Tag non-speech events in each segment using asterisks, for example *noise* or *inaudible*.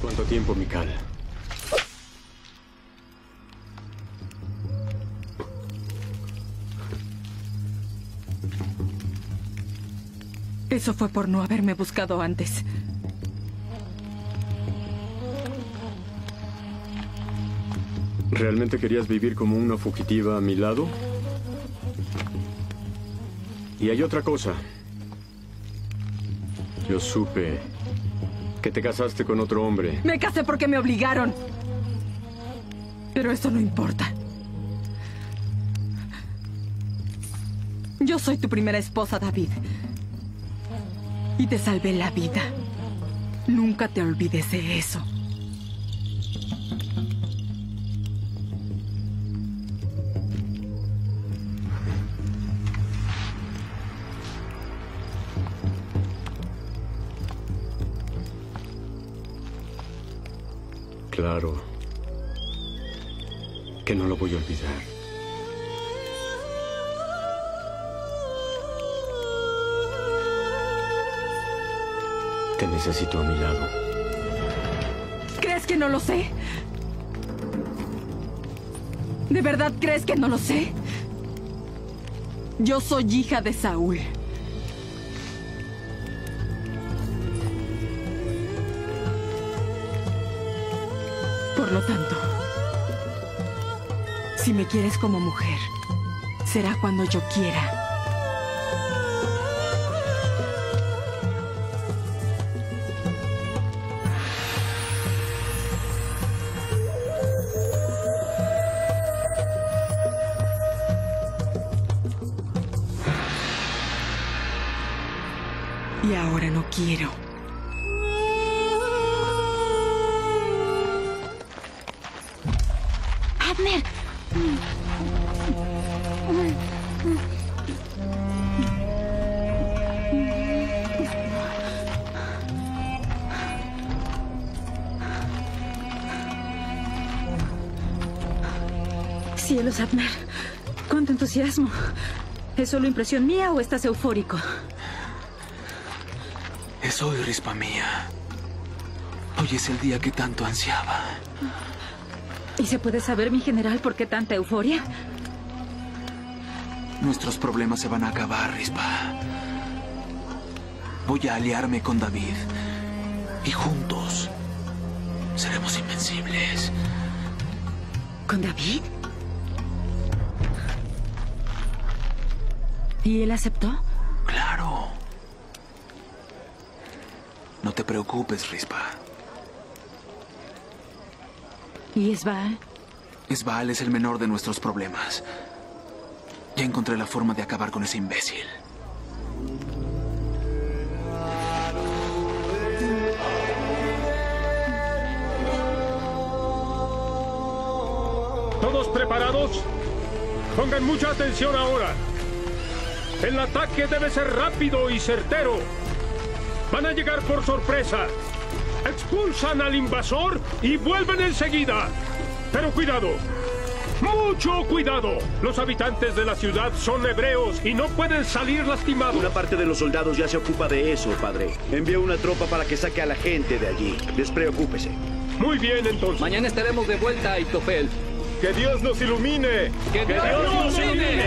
¿Cuánto tiempo, Mikal? Eso fue por no haberme buscado antes. ¿Realmente querías vivir como una fugitiva a mi lado? Y hay otra cosa. Yo supe te casaste con otro hombre. Me casé porque me obligaron. Pero eso no importa. Yo soy tu primera esposa, David. Y te salvé la vida. Nunca te olvides de eso. Claro. Que no lo voy a olvidar. Te necesito a mi lado. ¿Crees que no lo sé? ¿De verdad crees que no lo sé? Yo soy hija de Saúl. Por lo tanto, si me quieres como mujer, será cuando yo quiera. Y ahora no quiero. Cielos, Abner. Cuánto entusiasmo. ¿Es solo impresión mía o estás eufórico? Es hoy, rispa mía. Hoy es el día que tanto ansiaba. ¿Y se puede saber, mi general, por qué tanta euforia? Nuestros problemas se van a acabar, rispa. Voy a aliarme con David. Y juntos seremos invencibles. ¿Con David? ¿Y él aceptó? Claro. No te preocupes, Rispa. ¿Y Esbaal? Esbaal es el menor de nuestros problemas. Ya encontré la forma de acabar con ese imbécil. ¿Todos preparados? Pongan mucha atención ahora. El ataque debe ser rápido y certero. Van a llegar por sorpresa. Expulsan al invasor y vuelven enseguida. Pero cuidado. Mucho cuidado. Los habitantes de la ciudad son hebreos y no pueden salir lastimados. Una parte de los soldados ya se ocupa de eso, padre. Envió una tropa para que saque a la gente de allí. Despreocúpese. Muy bien, entonces. Mañana estaremos de vuelta a Itofel. ¡Que Dios nos ilumine! ¡Que Dios nos ilumine!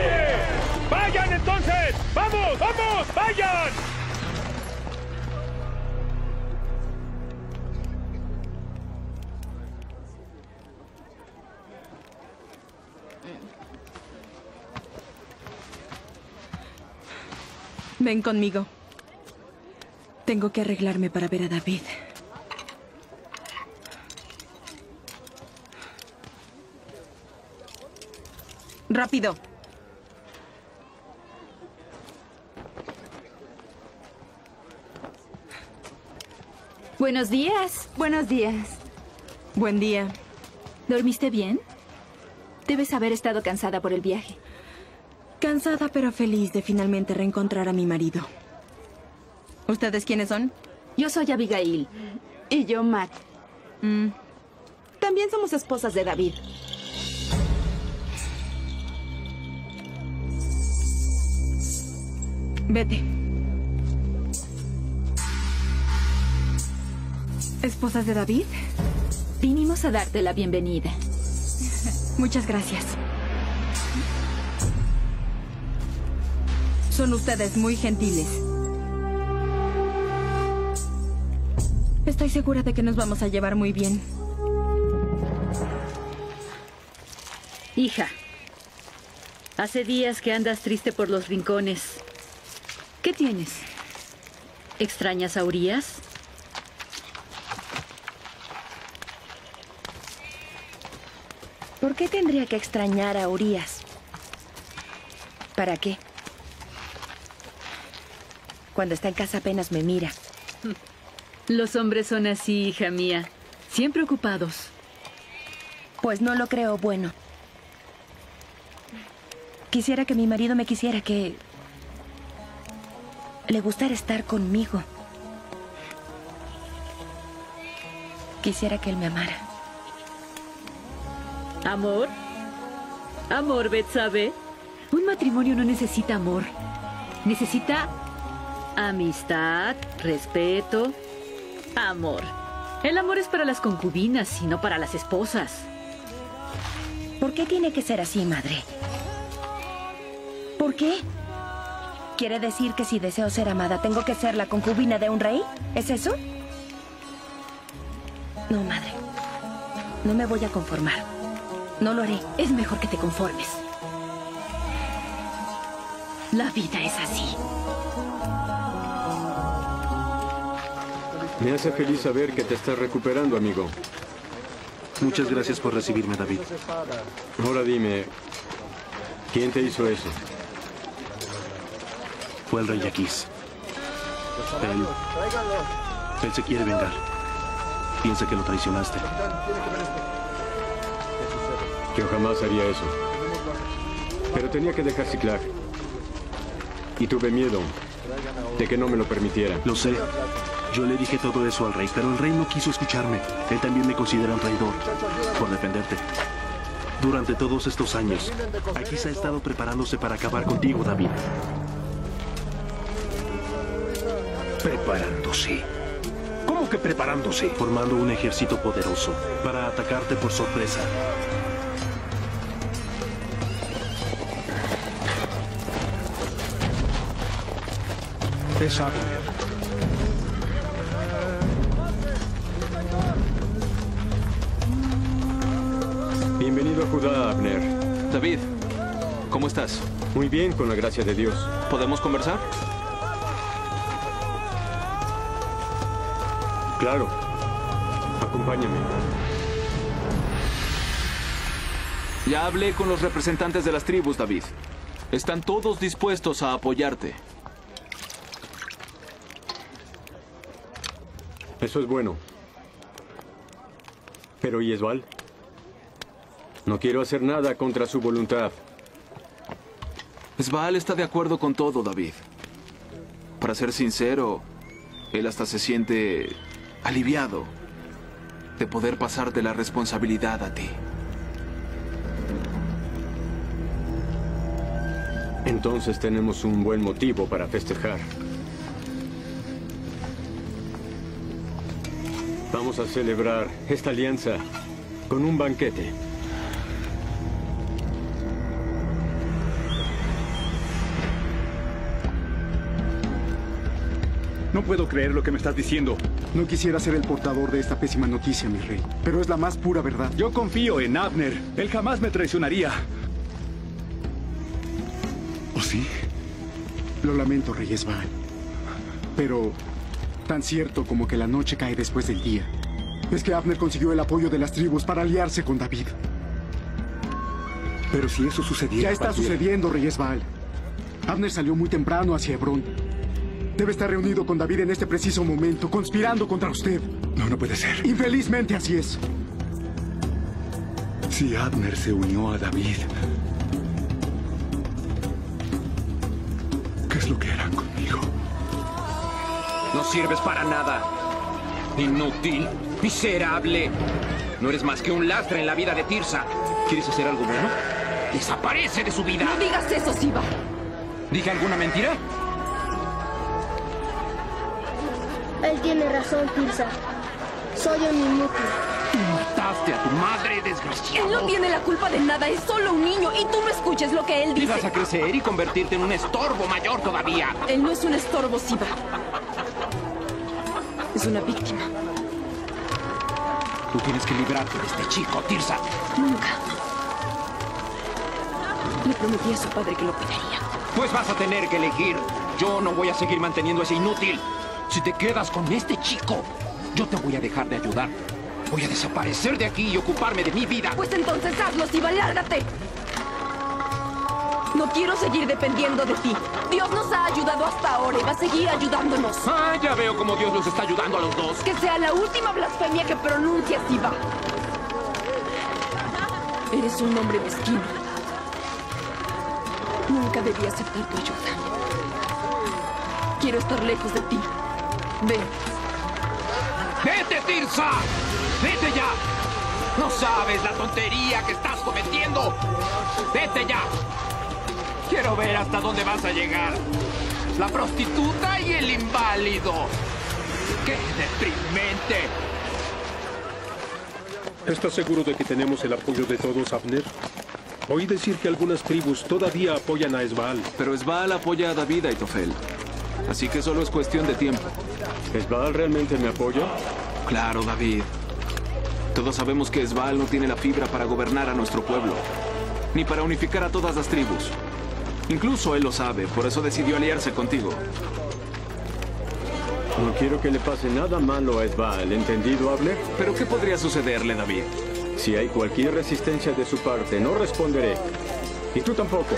¡Vayan entonces! ¡Vamos, vamos! ¡Vayan! Ven conmigo. Tengo que arreglarme para ver a David. Rápido. Buenos días. Buenos días. Buen día. ¿Dormiste bien? Debes haber estado cansada por el viaje. Cansada pero feliz de finalmente reencontrar a mi marido. ¿Ustedes quiénes son? Yo soy Abigail. Y yo, Matt. Mm, También somos esposas de David. vete. ¿Esposas de David? Vinimos a darte la bienvenida. *laughs* Muchas gracias. Son ustedes muy gentiles. Estoy segura de que nos vamos a llevar muy bien. Hija, hace días que andas triste por los rincones. ¿Qué tienes? ¿Extrañas a Urias? ¿Por qué tendría que extrañar a Urias? ¿Para qué? Cuando está en casa apenas me mira. *laughs* Los hombres son así, hija mía. Siempre ocupados. Pues no lo creo bueno. Quisiera que mi marido me quisiera, que le gustara estar conmigo. Quisiera que él me amara. ¿Amor? Amor, Betsabe. Un matrimonio no necesita amor. Necesita amistad, respeto, amor. El amor es para las concubinas y no para las esposas. ¿Por qué tiene que ser así, madre? ¿Por qué? ¿Quiere decir que si deseo ser amada tengo que ser la concubina de un rey? ¿Es eso? No, madre. No me voy a conformar. No lo haré. Es mejor que te conformes. La vida es así. Me hace feliz saber que te estás recuperando, amigo. Muchas gracias por recibirme, David. Ahora dime, ¿quién te hizo eso? Fue el rey Yaquis. Él... Él se quiere vengar. Piensa que lo traicionaste. Yo jamás haría eso. Pero tenía que dejar Ciclag. Y tuve miedo de que no me lo permitiera. Lo sé. Yo le dije todo eso al rey, pero el rey no quiso escucharme. Él también me considera un traidor por defenderte. Durante todos estos años, Aquis ha estado preparándose para acabar contigo, David. Preparándose. ¿Cómo que preparándose? Formando un ejército poderoso para atacarte por sorpresa. Es Abner. Bienvenido a Judá, Abner. David, ¿cómo estás? Muy bien, con la gracia de Dios. ¿Podemos conversar? Claro. Acompáñame. Ya hablé con los representantes de las tribus, David. Están todos dispuestos a apoyarte. Eso es bueno. Pero Yesval, no quiero hacer nada contra su voluntad. Esbaal está de acuerdo con todo, David. Para ser sincero, él hasta se siente aliviado de poder pasarte la responsabilidad a ti. Entonces tenemos un buen motivo para festejar. Vamos a celebrar esta alianza con un banquete. No puedo creer lo que me estás diciendo. No quisiera ser el portador de esta pésima noticia, mi rey, pero es la más pura verdad. Yo confío en Abner. Él jamás me traicionaría. ¿O sí? Lo lamento, rey Esbaal. Pero tan cierto como que la noche cae después del día, es que Abner consiguió el apoyo de las tribus para aliarse con David. Pero si eso sucediera... Ya está cualquiera- sucediendo, rey Esbaal. Abner salió muy temprano hacia Hebrón. Debe estar reunido con David en este preciso momento, conspirando contra usted. No, no puede ser. Infelizmente así es. Si Abner se unió a David, ¿qué es lo que harán sirves para nada. Inútil, miserable. No eres más que un lastre en la vida de Tirsa. ¿Quieres hacer algo bueno? Desaparece de su vida. No digas eso, Siva. ¿Dije alguna mentira? Él tiene razón, Tirsa. Soy un inútil. Mataste a tu madre, desgraciado. Él no tiene la culpa de nada, es solo un niño y tú no escuches lo que él Y dice. vas a crecer y convertirte en un estorbo mayor todavía. Él no es un estorbo, Siva. Es una víctima. Tú tienes que librarte de este chico, Tirsa. Nunca. Le prometí a su padre que lo cuidaría. Pues vas a tener que elegir. Yo no voy a seguir manteniendo ese inútil. Si te quedas con este chico, yo te voy a dejar de ayudar. Voy a desaparecer de aquí y ocuparme de mi vida. Pues entonces hazlo, Siva, lárgate. No quiero seguir dependiendo de ti. Dios nos ha ayudado hasta ahora y va a seguir ayudándonos. Ah, ya veo cómo Dios los está ayudando a los dos. Que sea la última blasfemia que pronuncie, Siva. Eres un hombre mezquino. Nunca debí aceptar tu ayuda. Quiero estar lejos de ti. Ven. ¡Vete, Tirsa! ¡Vete ya! No sabes la tontería que estás cometiendo. ¡Vete ya! Quiero ver hasta dónde vas a llegar. La prostituta y el inválido. ¡Qué deprimente! ¿Estás seguro de que tenemos el apoyo de todos, Abner? Oí decir que algunas tribus todavía apoyan a Esbaal. Pero Esbaal apoya a David, Aitofel. Así que solo es cuestión de tiempo. ¿Esbaal realmente me apoya? Claro, David. Todos sabemos que Esbaal no tiene la fibra para gobernar a nuestro pueblo, ni para unificar a todas las tribus. Incluso él lo sabe, por eso decidió aliarse contigo. No quiero que le pase nada malo a Esbaal, ¿entendido, Abner? ¿Pero qué podría sucederle, David? Si hay cualquier resistencia de su parte, no responderé. Y tú tampoco,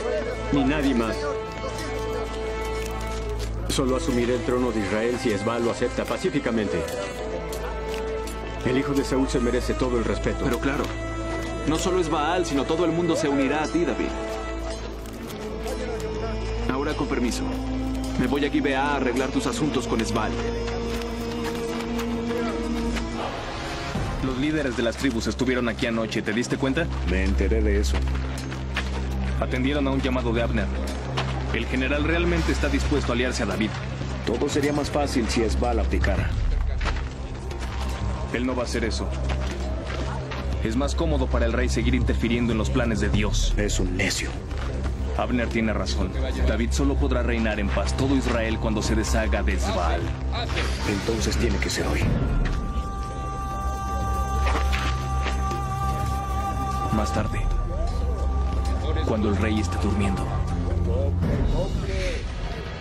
ni nadie más. Solo asumiré el trono de Israel si Esbaal lo acepta pacíficamente. El hijo de Saúl se merece todo el respeto. Pero claro, no solo es Baal, sino todo el mundo se unirá a ti, David. Permiso. Me voy a Gibeá a arreglar tus asuntos con Esbal. Los líderes de las tribus estuvieron aquí anoche, ¿te diste cuenta? Me enteré de eso. Atendieron a un llamado de Abner. El general realmente está dispuesto a aliarse a David. Todo sería más fácil si Esbal abdicara. Él no va a hacer eso. Es más cómodo para el rey seguir interfiriendo en los planes de Dios. Es un necio. Abner tiene razón. David solo podrá reinar en paz todo Israel cuando se deshaga de Esbal. Entonces tiene que ser hoy. Más tarde. Cuando el rey esté durmiendo.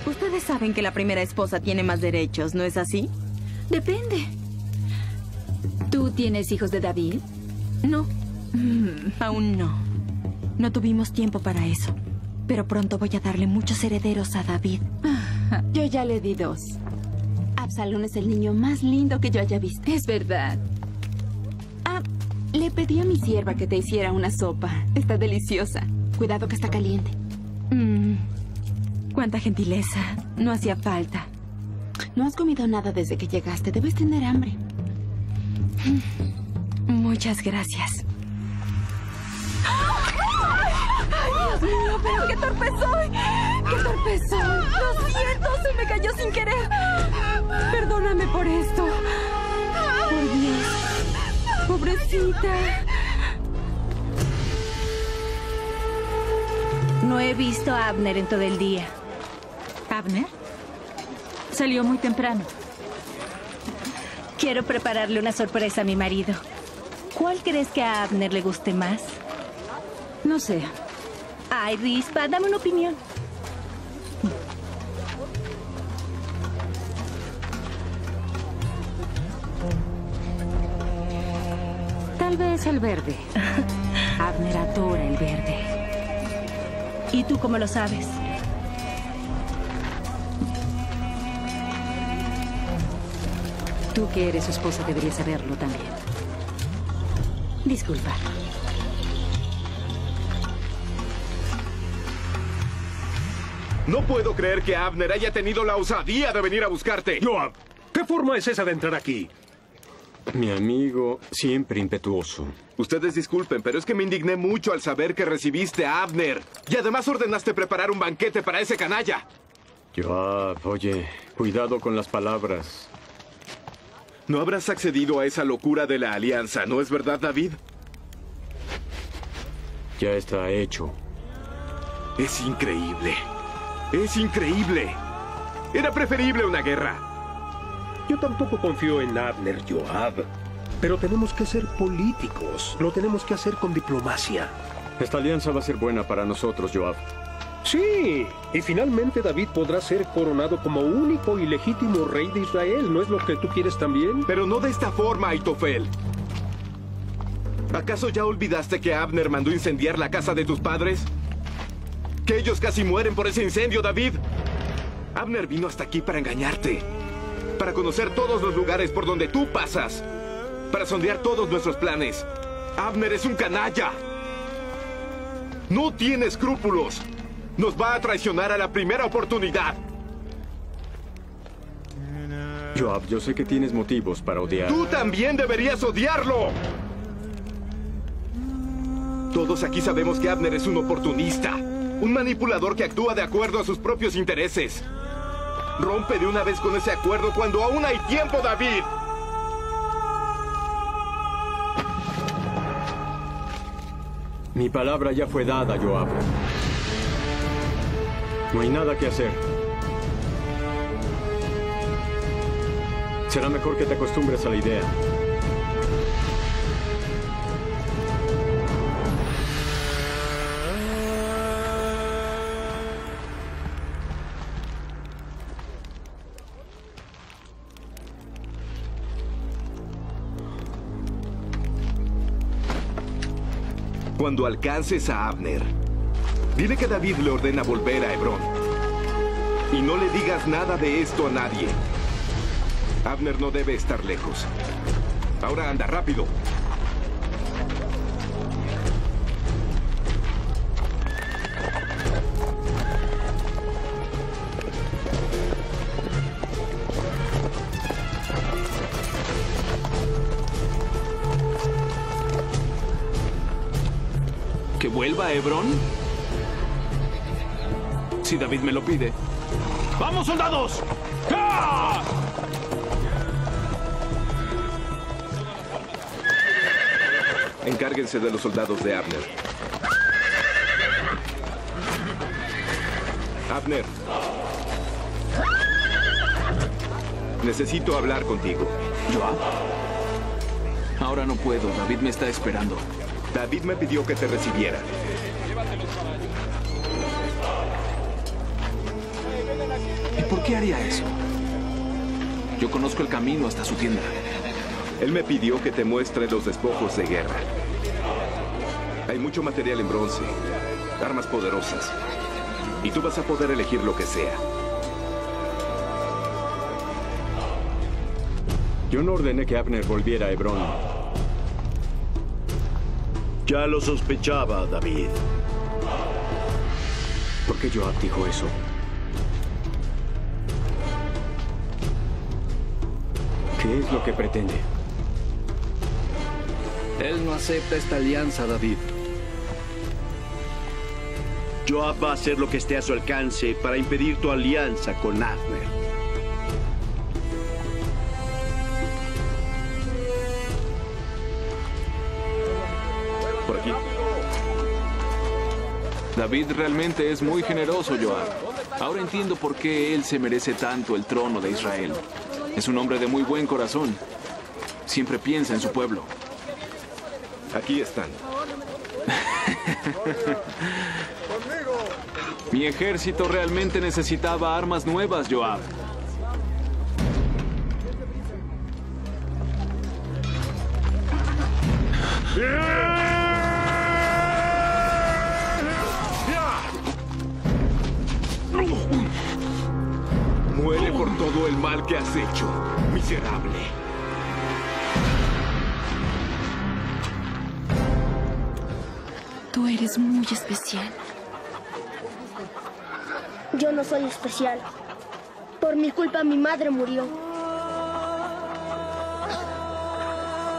Ustedes saben que la primera esposa tiene más derechos, ¿no es así? Depende. ¿Tú tienes hijos de David? No. Mm, aún no. No tuvimos tiempo para eso. Pero pronto voy a darle muchos herederos a David. *laughs* Yo ya le di dos. Absalón es el niño más lindo que yo haya visto. Es verdad. Ah, le pedí a mi sierva que te hiciera una sopa. Está deliciosa. Cuidado que está caliente. Mm, cuánta gentileza. No hacía falta. No has comido nada desde que llegaste. Debes tener hambre. Muchas gracias. Dios mío! ¡Pero qué torpe soy! ¡Qué torpe soy! ¡Lo siento! ¡Se me cayó sin querer! Perdóname por esto. Por Dios. Pobrecita. No he visto a Abner en todo el día. ¿Abner? Salió muy temprano. Quiero prepararle una sorpresa a mi marido. ¿Cuál crees que a Abner le guste más? No sé. Ay, Rispa, dame una opinión. Tal vez el verde. *laughs* Abner adora el verde. ¿Y tú cómo lo sabes? Tú que eres su esposa deberías saberlo también. Disculpa. No puedo creer que Abner haya tenido la osadía de venir a buscarte. Joab, ¿qué forma es esa de entrar aquí? Mi amigo, siempre impetuoso. Ustedes disculpen, pero es que me indigné mucho al saber que recibiste a Abner. Y además ordenaste preparar un banquete para ese canalla. Joab, oye, cuidado con las palabras. No habrás accedido a esa locura de la alianza, ¿no es verdad, David? Ya está hecho. Es increíble. Es increíble. Era preferible una guerra. Yo tampoco confío en Abner, Joab. Pero tenemos que ser políticos. Lo tenemos que hacer con diplomacia. Esta alianza va a ser buena para nosotros, Joab. Sí, y finalmente David podrá ser coronado como único y legítimo rey de Israel. ¿No es lo que tú quieres también? Pero no de esta forma, Aitofel. ¿Acaso ya olvidaste que Abner mandó incendiar la casa de tus padres? Que ellos casi mueren por ese incendio, David. Abner vino hasta aquí para engañarte. Para conocer todos los lugares por donde tú pasas. Para sondear todos nuestros planes. Abner es un canalla. No tiene escrúpulos. Nos va a traicionar a la primera oportunidad. Joab, yo sé que tienes motivos para odiar. Tú también deberías odiarlo. Todos aquí sabemos que Abner es un oportunista. Un manipulador que actúa de acuerdo a sus propios intereses. Rompe de una vez con ese acuerdo cuando aún hay tiempo, David. Mi palabra ya fue dada, Joab. No hay nada que hacer. Será mejor que te acostumbres a la idea. Cuando alcances a Abner, dile que David le ordena volver a Hebrón. Y no le digas nada de esto a nadie. Abner no debe estar lejos. Ahora anda rápido. Vuelva a Hebrón? Si David me lo pide. ¡Vamos, soldados! ¡Ah! Encárguense de los soldados de Abner. Abner. Necesito hablar contigo. ¿Joab? Ahora no puedo. David me está esperando. David me pidió que te recibiera. Por qué haría eso? Yo conozco el camino hasta su tienda. Él me pidió que te muestre los despojos de guerra. Hay mucho material en bronce, armas poderosas. Y tú vas a poder elegir lo que sea. Yo no ordené que Abner volviera a Hebrón. Ya lo sospechaba, David. ¿Por qué Joab dijo eso? ¿Qué es lo que pretende? Él no acepta esta alianza, David. Joab va a hacer lo que esté a su alcance para impedir tu alianza con Abner. Por aquí. David realmente es muy generoso, Joab. Ahora entiendo por qué él se merece tanto el trono de Israel. Es un hombre de muy buen corazón. Siempre piensa en su pueblo. Aquí están. *laughs* Mi ejército realmente necesitaba armas nuevas, Joab. Que has hecho, miserable. Tú eres muy especial. Yo no soy especial. Por mi culpa mi madre murió.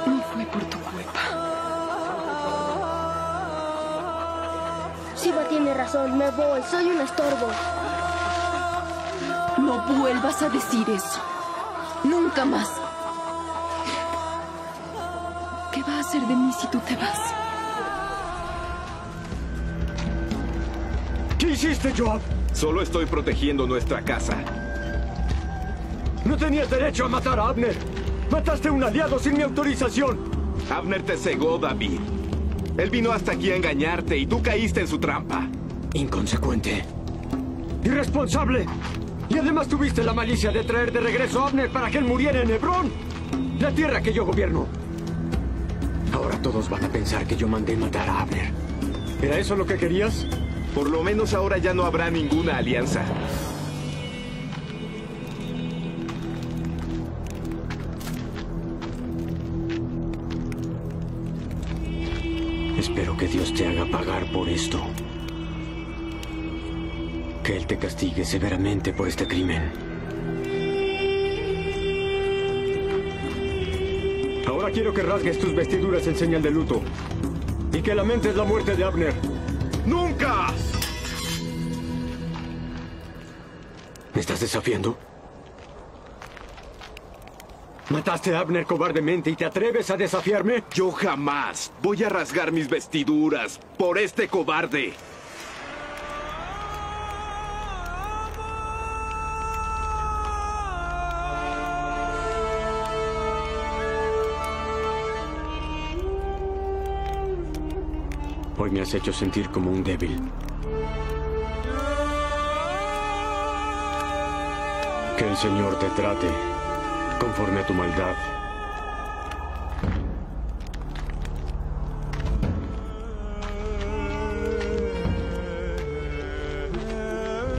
No fue por tu culpa. Siva tiene razón, me voy, soy un estorbo. No vuelvas a decir eso. Nunca más. va a hacer de mí si tú te vas? ¿Qué hiciste, Joab? Solo estoy protegiendo nuestra casa. No tenías derecho a matar a Abner. Mataste a un aliado sin mi autorización. Abner te cegó, David. Él vino hasta aquí a engañarte y tú caíste en su trampa. Inconsecuente. Irresponsable. Y además tuviste la malicia de traer de regreso a Abner para que él muriera en Hebrón, la tierra que yo gobierno. Ahora todos van a pensar que yo mandé matar a Abner. ¿Era eso lo que querías? Por lo menos ahora ya no habrá ninguna alianza. Espero que Dios te haga pagar por esto. Él te castigue severamente por este crimen. Ahora quiero que rasgues tus vestiduras en señal de luto. Y que lamentes la muerte de Abner. ¡Nunca! ¿Me estás desafiando? ¿Mataste a Abner cobardemente y te atreves a desafiarme? Yo jamás voy a rasgar mis vestiduras por este cobarde. Me has hecho sentir como un débil. Que el Señor te trate conforme a tu maldad.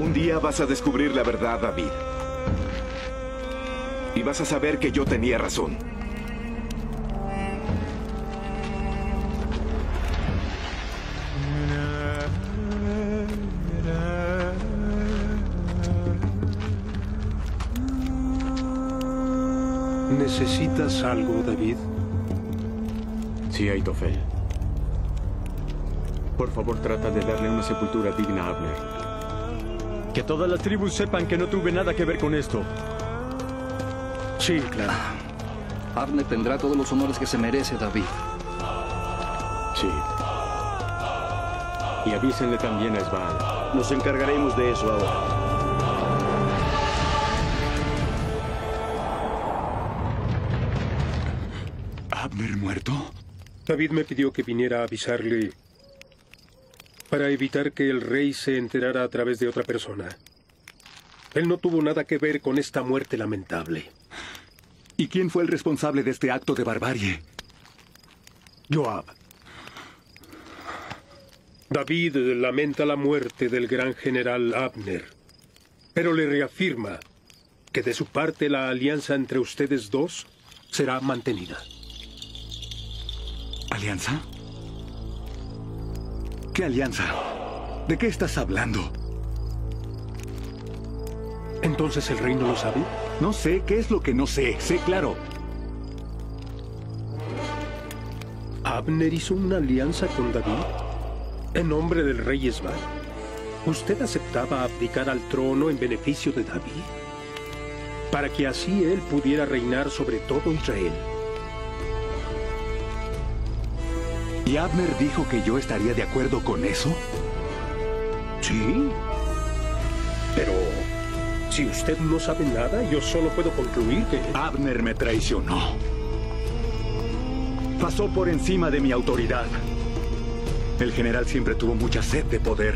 Un día vas a descubrir la verdad, David. Y vas a saber que yo tenía razón. ¿Necesitas algo, David? Sí, Aitofel. Por favor, trata de darle una sepultura digna a Abner. Que todas las tribus sepan que no tuve nada que ver con esto. Sí, claro. Abner tendrá todos los honores que se merece, David. Sí. Y avísenle también a Esbal. Nos encargaremos de eso ahora. David me pidió que viniera a avisarle para evitar que el rey se enterara a través de otra persona. Él no tuvo nada que ver con esta muerte lamentable. ¿Y quién fue el responsable de este acto de barbarie? Joab. David lamenta la muerte del gran general Abner, pero le reafirma que de su parte la alianza entre ustedes dos será mantenida. ¿Alianza? ¿Qué alianza? ¿De qué estás hablando? ¿Entonces el rey no lo sabe? No sé, ¿qué es lo que no sé? Sé claro. Abner hizo una alianza con David en nombre del rey Esbal. ¿Usted aceptaba abdicar al trono en beneficio de David? Para que así él pudiera reinar sobre todo Israel. ¿Y Abner dijo que yo estaría de acuerdo con eso? Sí. Pero si usted no sabe nada, yo solo puedo concluir que... Abner me traicionó. Pasó por encima de mi autoridad. El general siempre tuvo mucha sed de poder.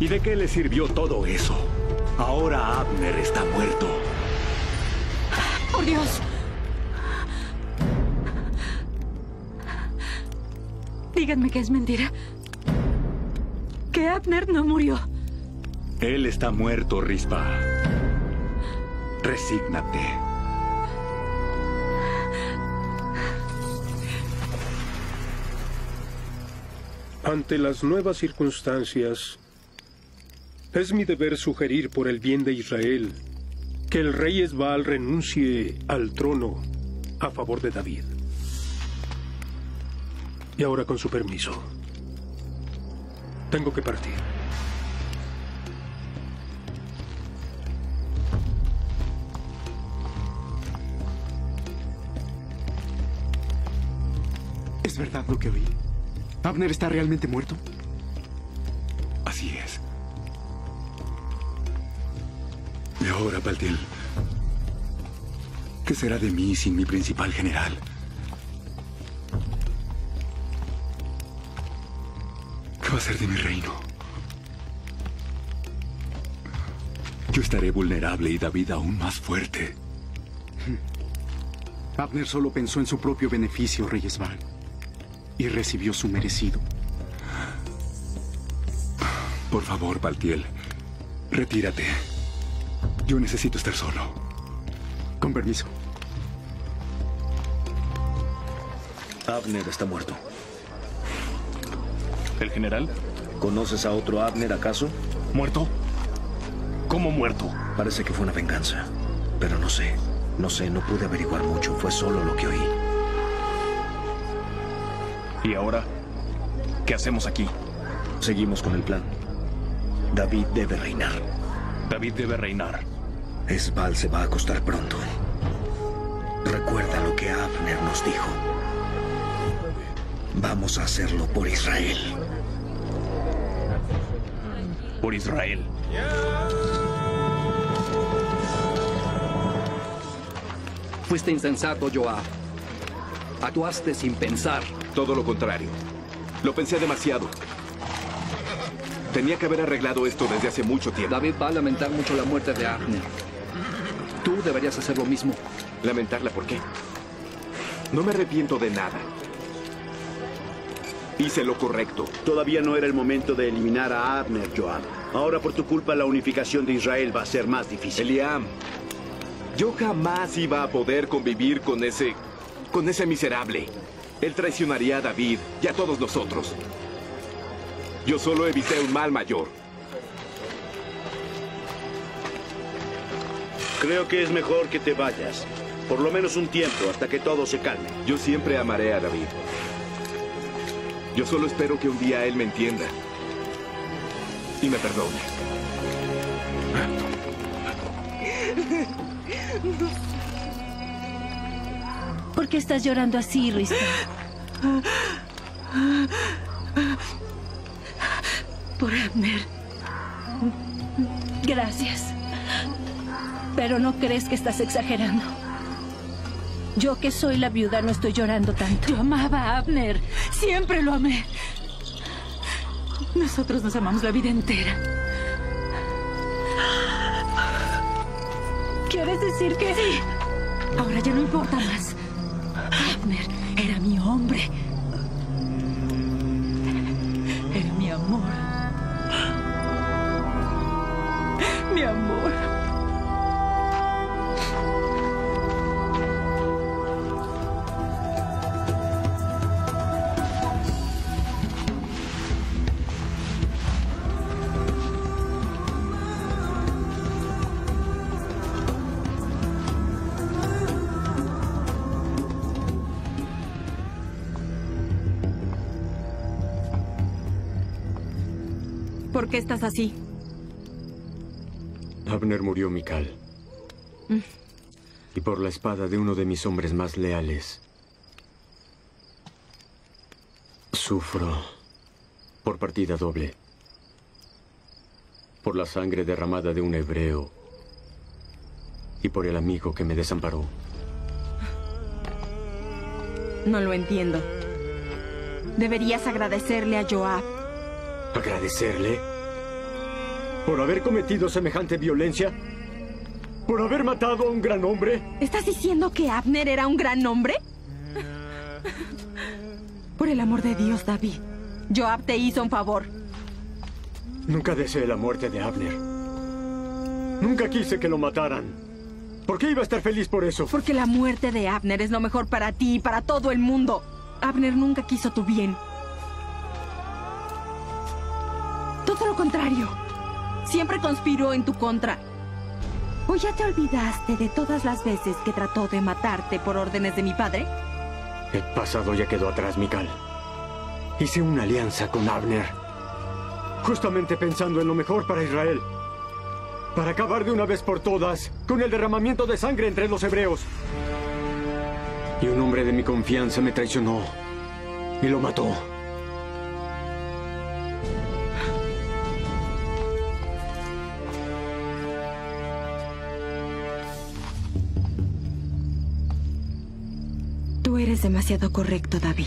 ¿Y de qué le sirvió todo eso? Ahora Abner está muerto. ¡Por Dios! Díganme que es mentira. Que Abner no murió. Él está muerto, Rispa. Resígnate. Ante las nuevas circunstancias, es mi deber sugerir por el bien de Israel que el rey Esbal renuncie al trono a favor de David. Y ahora con su permiso, tengo que partir. ¿Es verdad lo que oí? ¿Abner está realmente muerto? Así es. Y ahora, Paltiel, ¿qué será de mí sin mi principal general? ¿Qué va a ser de mi reino? Yo estaré vulnerable y David aún más fuerte. Abner solo pensó en su propio beneficio, Reyesval, y recibió su merecido. Por favor, Paltiel, retírate. Yo necesito estar solo. Con permiso. Abner está muerto. ¿El general? ¿Conoces a otro Abner acaso? ¿Muerto? ¿Cómo muerto? Parece que fue una venganza. Pero no sé. No sé, no pude averiguar mucho. Fue solo lo que oí. ¿Y ahora? ¿Qué hacemos aquí? Seguimos con el plan. David debe reinar. David debe reinar. Esbal se va a acostar pronto. Recuerda lo que Abner nos dijo. Vamos a hacerlo por Israel. Por Israel. Fuiste insensato, Joab. Actuaste sin pensar. Todo lo contrario. Lo pensé demasiado. Tenía que haber arreglado esto desde hace mucho tiempo. David va a lamentar mucho la muerte de Abner. Tú deberías hacer lo mismo. ¿Lamentarla por qué? No me arrepiento de nada. Hice lo correcto. Todavía no era el momento de eliminar a Abner, Joab. Ahora por tu culpa la unificación de Israel va a ser más difícil. Eliam, yo jamás iba a poder convivir con ese... con ese miserable. Él traicionaría a David y a todos nosotros. Yo solo evité un mal mayor. Creo que es mejor que te vayas. Por lo menos un tiempo, hasta que todo se calme. Yo siempre amaré a David. Yo solo espero que un día él me entienda. Y me perdone. ¿Por qué estás llorando así, Rista? Por Abner. Gracias. Pero no crees que estás exagerando. Yo que soy la viuda no estoy llorando tanto. Yo amaba a Abner. Siempre lo amé. Nosotros nos amamos la vida entera. ¿Quieres decir que...? Sí. Ahora ya no importa más. Abner qué estás así? Abner murió, Mikal. Mm. Y por la espada de uno de mis hombres más leales. Sufro por partida doble. Por la sangre derramada de un hebreo. Y por el amigo que me desamparó. No lo entiendo. Deberías agradecerle a Joab. ¿Agradecerle? ¿Por haber cometido semejante violencia? ¿Por haber matado a un gran hombre? ¿Estás diciendo que Abner era un gran hombre? Por el amor de Dios, David. Joab te hizo un favor. Nunca deseé la muerte de Abner. Nunca quise que lo mataran. ¿Por qué iba a estar feliz por eso? Porque la muerte de Abner es lo mejor para ti y para todo el mundo. Abner nunca quiso tu bien. Todo lo contrario. Siempre conspiró en tu contra. ¿O ya te olvidaste de todas las veces que trató de matarte por órdenes de mi padre? El pasado ya quedó atrás, Mikal. Hice una alianza con Abner. Justamente pensando en lo mejor para Israel. Para acabar de una vez por todas con el derramamiento de sangre entre los hebreos. Y un hombre de mi confianza me traicionó. y lo mató. Eres demasiado correcto, David.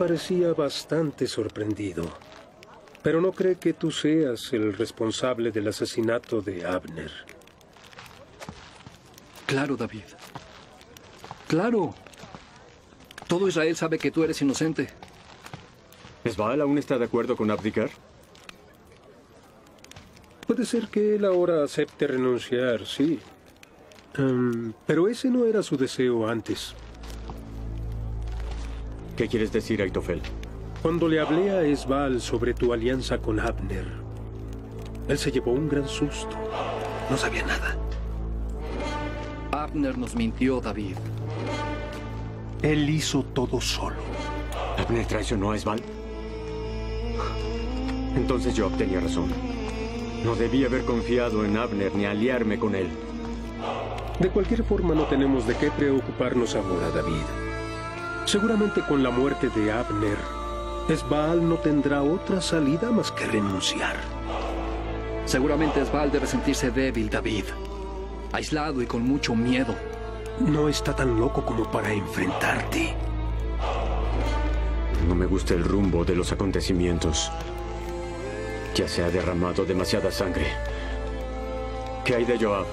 Parecía bastante sorprendido. Pero no cree que tú seas el responsable del asesinato de Abner. Claro, David. Claro. Todo Israel sabe que tú eres inocente. ¿Esbal aún está de acuerdo con abdicar? Puede ser que él ahora acepte renunciar, sí. Em, pero ese no era su deseo antes. ¿Qué quieres decir, Aitofel? Cuando le hablé a Esbal sobre tu alianza con Abner, él se llevó un gran susto. No sabía nada. Abner nos mintió, David. Él hizo todo solo. ¿Abner traicionó a Esbal? Entonces Joab tenía razón. No debí haber confiado en Abner ni aliarme con él. De cualquier forma, no tenemos de qué preocuparnos ahora, David. Seguramente con la muerte de Abner, Esbal no tendrá otra salida más que renunciar. Seguramente Esbal debe sentirse débil, David. Aislado y con mucho miedo. No está tan loco como para enfrentarte. No me gusta el rumbo de los acontecimientos. Ya se ha derramado demasiada sangre. ¿Qué hay de Joab?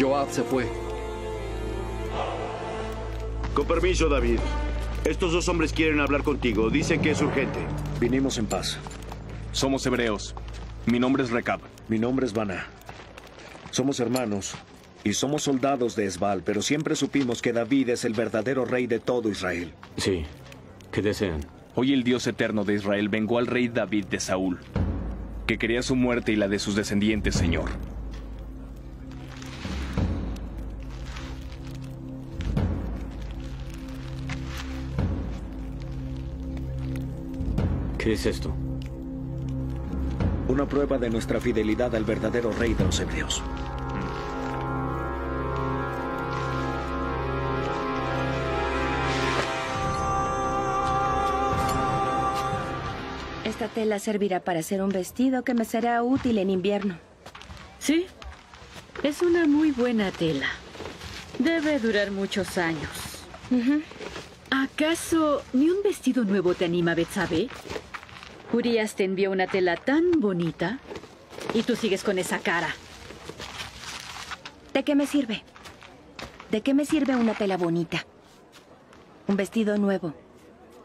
Joab se fue. Con permiso, David. Estos dos hombres quieren hablar contigo. Dicen que es urgente. Vinimos en paz. Somos hebreos. Mi nombre es Recab. Mi nombre es Baná. Somos hermanos y somos soldados de Esbal, pero siempre supimos que David es el verdadero rey de todo Israel. Sí. ¿Qué desean? Hoy el Dios eterno de Israel vengó al rey David de Saúl, que quería su muerte y la de sus descendientes, Señor. ¿Qué es esto? Una prueba de nuestra fidelidad al verdadero rey de los hebreos. Esta tela servirá para hacer un vestido que me será útil en invierno. Sí, es una muy buena tela. Debe durar muchos años. ¿Acaso ni un vestido nuevo te anima, Betsabe? Urias te envió una tela tan bonita y tú sigues con esa cara. ¿De qué me sirve? ¿De qué me sirve una tela bonita? Un vestido nuevo.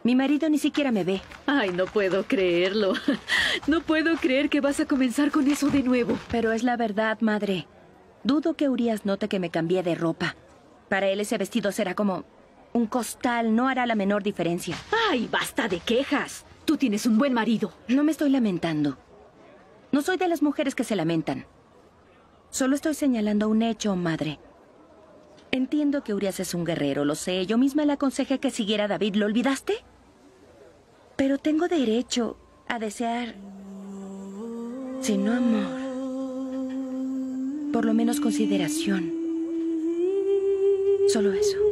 Mi marido ni siquiera me ve. Ay, no puedo creerlo. *laughs* No puedo creer que vas a comenzar con eso de nuevo. Pero es la verdad, madre. Dudo que Urias note que me cambié de ropa. Para él ese vestido será como un costal, no hará la menor diferencia. Ay, basta de quejas. Tú tienes un buen marido. No me estoy lamentando. No soy de las mujeres que se lamentan. Solo estoy señalando un hecho, madre. Entiendo que Urias es un guerrero, lo sé. Yo misma le aconsejé que siguiera a David. ¿Lo olvidaste? Pero tengo derecho a desear, si no amor, por lo menos consideración. Solo eso.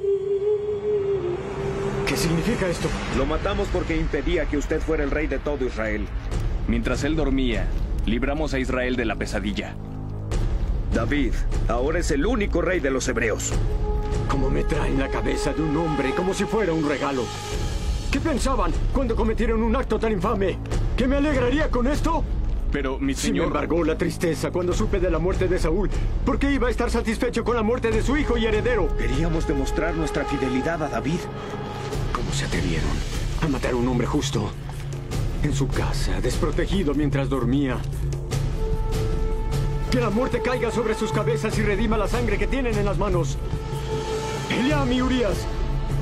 ¿Qué significa esto? Lo matamos porque impedía que usted fuera el rey de todo Israel. Mientras él dormía, libramos a Israel de la pesadilla. David, ahora es el único rey de los hebreos. ¿Cómo me traen la cabeza de un hombre como si fuera un regalo? ¿Qué pensaban cuando cometieron un acto tan infame? ¿Que me alegraría con esto? Pero, mi Si me señor... embargó la tristeza cuando supe de la muerte de Saúl, ¿por qué iba a estar satisfecho con la muerte de su hijo y heredero? Queríamos demostrar nuestra fidelidad a David. ¿Cómo se atrevieron a matar a un hombre justo? En su casa, desprotegido mientras dormía. Que la muerte caiga sobre sus cabezas y redima la sangre que tienen en las manos. Eliam y Urias,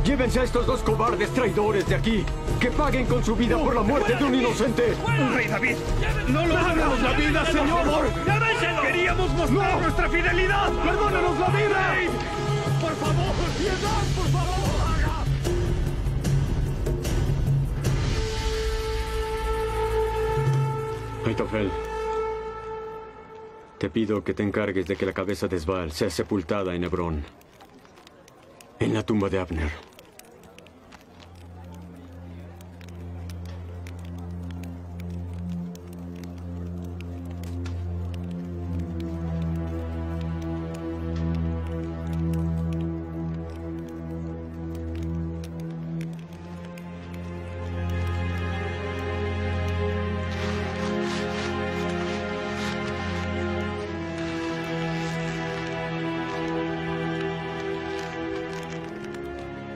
llévense a estos dos cobardes traidores de aquí. Que paguen con su vida por la muerte de un inocente. ¡Rey David! ¡No lo hagamos la vida, señor! ¡Queríamos mostrar nuestra fidelidad! ¡Perdónanos la vida! ¡Por favor! ¡Piedad, por favor! Te pido que te encargues de que la cabeza de Sval sea sepultada en Hebrón, en la tumba de Abner.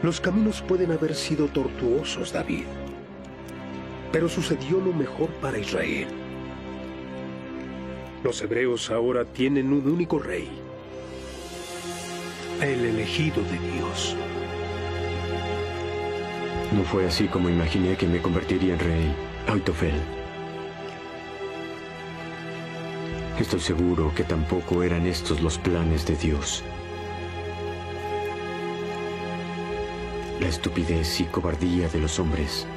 Los caminos pueden haber sido tortuosos, David. Pero sucedió lo mejor para Israel. Los hebreos ahora tienen un único rey. El elegido de Dios. No fue así como imaginé que me convertiría en rey, Aitofel. Estoy seguro que tampoco eran estos los planes de Dios. La estupidez y cobardía de los hombres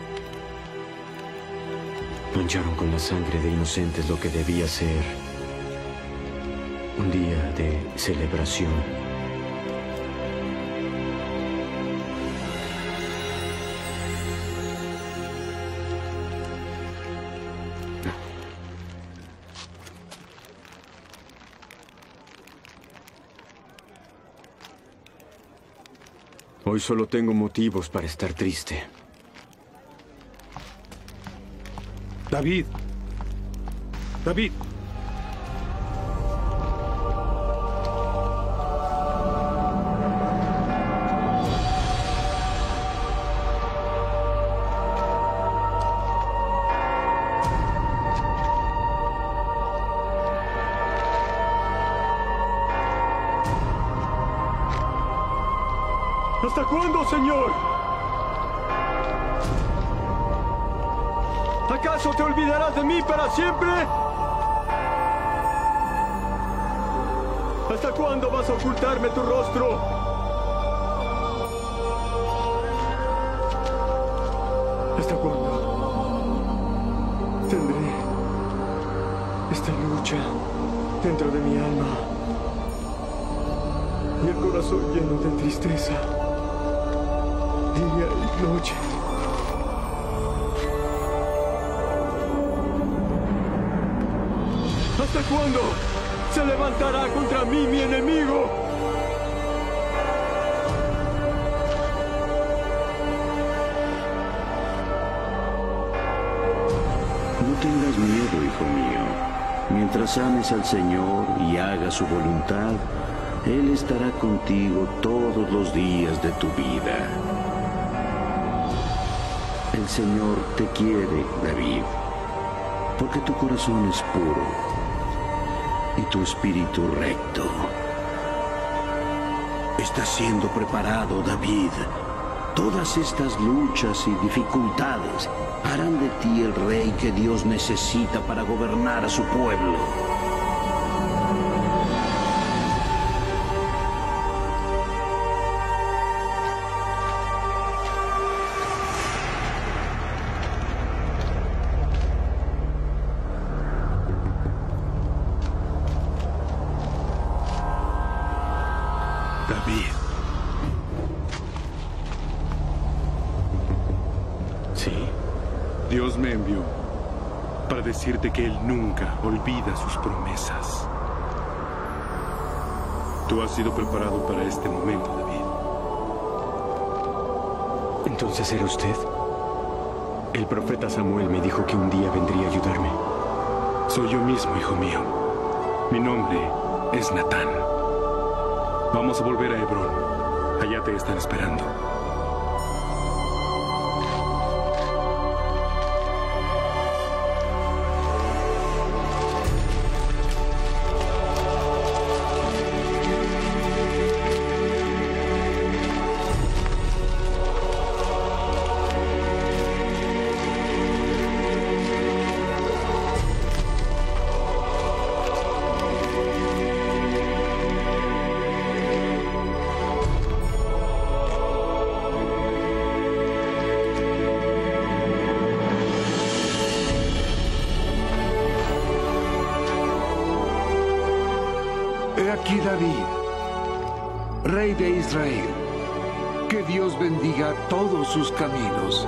mancharon con la sangre de inocentes lo que debía ser un día de celebración. Hoy solo tengo motivos para estar triste. David. David. ¿Acaso te olvidarás de mí para siempre? ¿Hasta cuándo vas a ocultarme tu rostro? ¿Hasta cuándo tendré esta lucha dentro de mi alma y el corazón lleno de tristeza? día y noche. ¿Hasta cuándo se levantará contra mí mi enemigo? No tengas miedo, hijo mío. Mientras ames al Señor y hagas su voluntad, Él estará contigo todos los días de tu vida. El Señor te quiere, David, porque tu corazón es puro y tu espíritu recto. Está siendo preparado, David. Todas estas luchas y dificultades harán de ti el rey que Dios necesita para gobernar a su pueblo. Decirte que Él nunca olvida sus promesas. Tú has sido preparado para este momento, David. Entonces era usted. El profeta Samuel me dijo que un día vendría a ayudarme. Soy yo mismo, hijo mío. Mi nombre es Natán. Vamos a volver a Hebrón. Allá te están esperando. Aquí David, rey de Israel. Que Dios bendiga todos sus caminos